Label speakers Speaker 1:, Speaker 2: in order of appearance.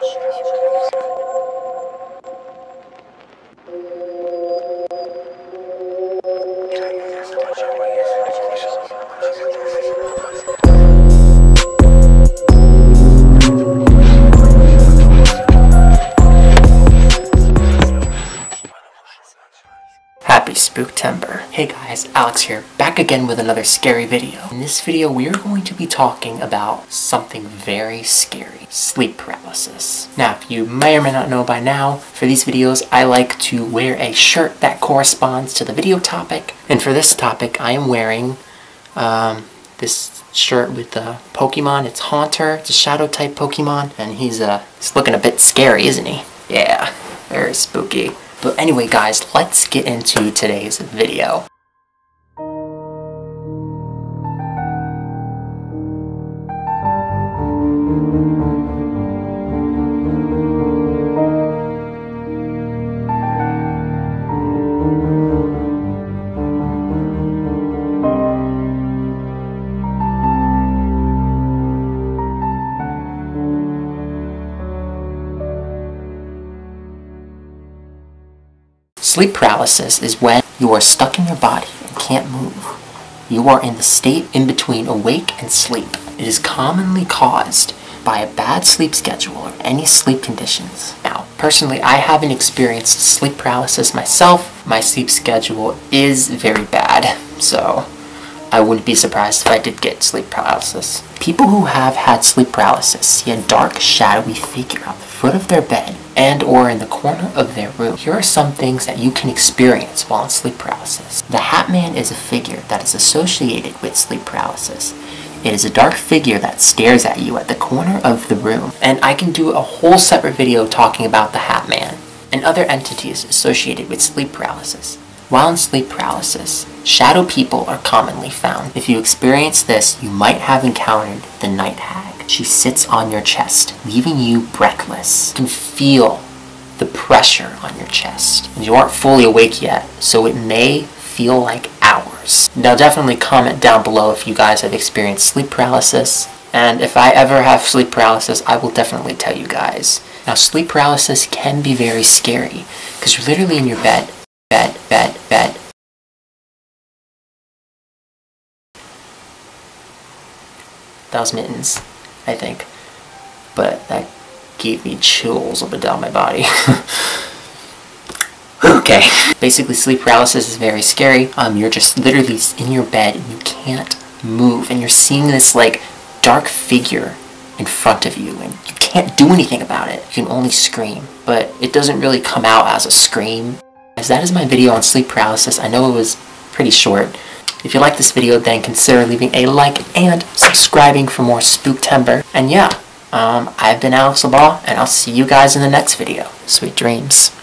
Speaker 1: Спасибо. Happy Spooktember. Hey guys, Alex here, back again with another scary video. In this video, we are going to be talking about something very scary, sleep paralysis. Now, if you may or may not know by now, for these videos, I like to wear a shirt that corresponds to the video topic. And for this topic, I am wearing um, this shirt with the Pokemon. It's Haunter, it's a shadow type Pokemon, and he's, uh, he's looking a bit scary, isn't he? Yeah, very spooky. But anyway, guys, let's get into today's video. Sleep paralysis is when you are stuck in your body and can't move. You are in the state in between awake and sleep. It is commonly caused by a bad sleep schedule or any sleep conditions. Now, personally, I haven't experienced sleep paralysis myself. My sleep schedule is very bad, so I wouldn't be surprised if I did get sleep paralysis. People who have had sleep paralysis see a dark, shadowy figure on the foot of their bed and or in the corner of their room. Here are some things that you can experience while in sleep paralysis. The Hat Man is a figure that is associated with sleep paralysis. It is a dark figure that stares at you at the corner of the room. And I can do a whole separate video talking about the Hat Man and other entities associated with sleep paralysis. While in sleep paralysis, shadow people are commonly found. If you experience this, you might have encountered the Night Hag. She sits on your chest, leaving you breathless. You can feel the pressure on your chest. And you aren't fully awake yet, so it may feel like hours. Now definitely comment down below if you guys have experienced sleep paralysis. And if I ever have sleep paralysis, I will definitely tell you guys. Now sleep paralysis can be very scary because you're literally in your bed, bed, bed, bed. That was mittens, I think. But that gave me chills up and down my body. okay. Basically, sleep paralysis is very scary. Um, you're just literally in your bed and you can't move, and you're seeing this like dark figure in front of you, and you can't do anything about it. You can only scream, but it doesn't really come out as a scream. As that is my video on sleep paralysis. I know it was pretty short. If you like this video, then consider leaving a like and subscribing for more Spooktember. And yeah, um, I've been Alex LaBaw, and I'll see you guys in the next video. Sweet dreams.